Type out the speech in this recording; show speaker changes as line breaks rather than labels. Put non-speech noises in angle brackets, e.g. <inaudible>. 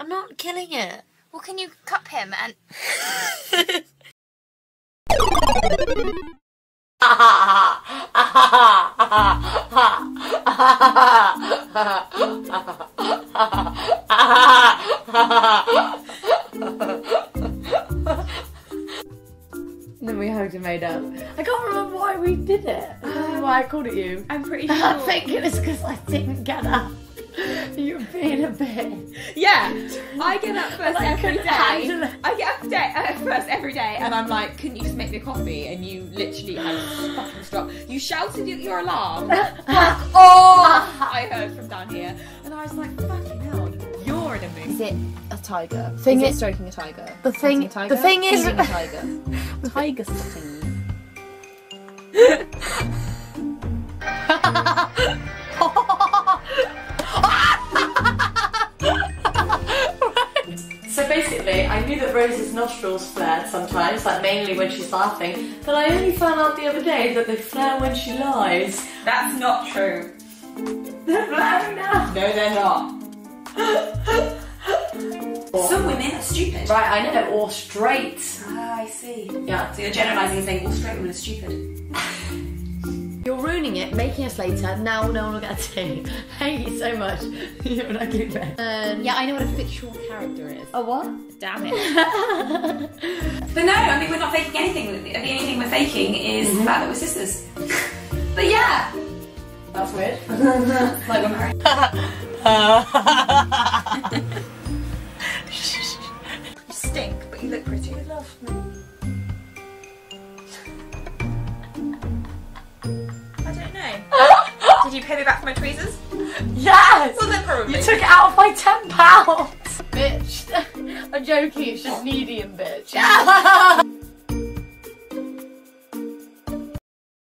I'm not killing it.
Well, can you cup him and. <laughs>
then we hugged and made up. I can't remember why we did it. I don't know why I called it you.
I'm pretty <laughs> sure.
I think it was because I didn't get up. <laughs> You were being a bitch.
Yeah, I get up first
I
every day. I get up day, uh, first every day, and I'm like, "Couldn't you just make me a coffee?" And you literally a fucking stop. You shouted at your alarm. <laughs> <laughs> oh, I heard from down here, and I was like, "Fucking hell, you're in a mood."
Is it a tiger?
Thing
is it stroking a tiger?
the thing-
a tiger?
the thing is-
a tiger. tiger spotting.
So basically, I knew that Rose's nostrils flared sometimes, like mainly when she's laughing, but I only found out the other day that they flare when she lies.
That's not true.
They're flaring <laughs> now.
No, they're not. Some women are stupid.
Right, I know, or straight.
Ah, I see.
Yeah.
So you're generalising and saying all straight women are stupid. <laughs>
You're ruining it, making us later. Now no one will get a tea. <laughs> Hate you so much. <laughs> You're an ugly bitch.
Um, yeah, I know what a fictional character is.
A what?
Damn it. <laughs>
But no, I mean we're not faking anything. The only thing we're faking is the fact that we're sisters. but yeah,
That's weird.
like we're married. you stink, but you look pretty. You love me. You pay me back for my tweezers?
Yes!
Well, then probably.
You took it out of my ten pounds! Bitch. <laughs> I'm joking, it's just medium, bitch. <laughs> <laughs>